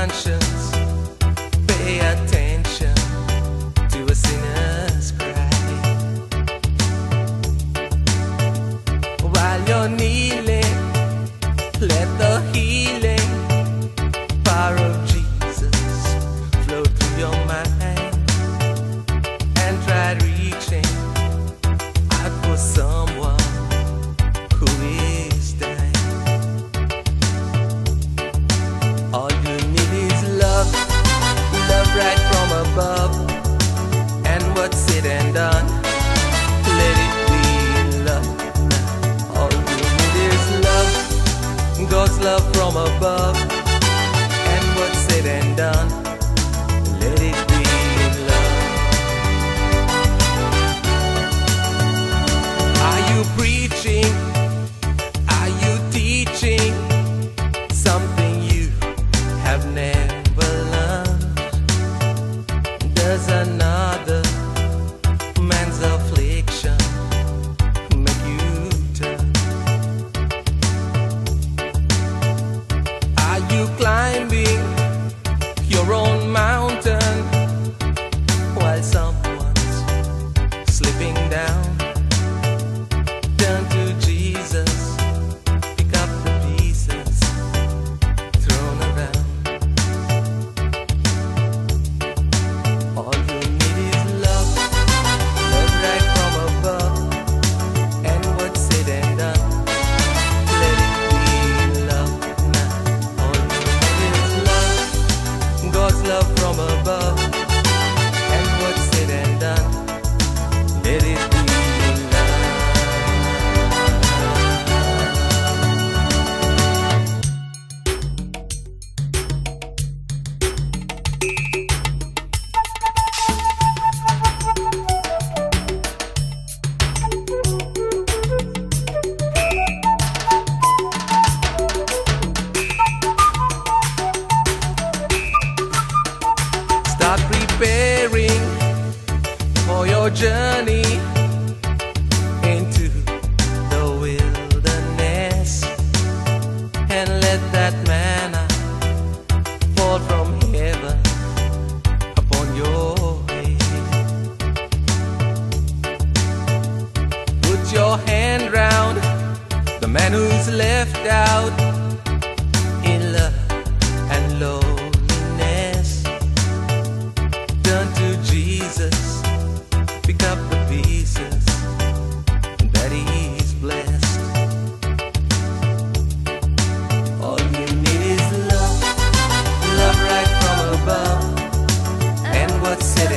conscience. love from above. And what's said and done, let it be in love. Are you preaching? journey into the wilderness and let that manna fall from heaven upon your head. Put your hand round the man who's left out. what's it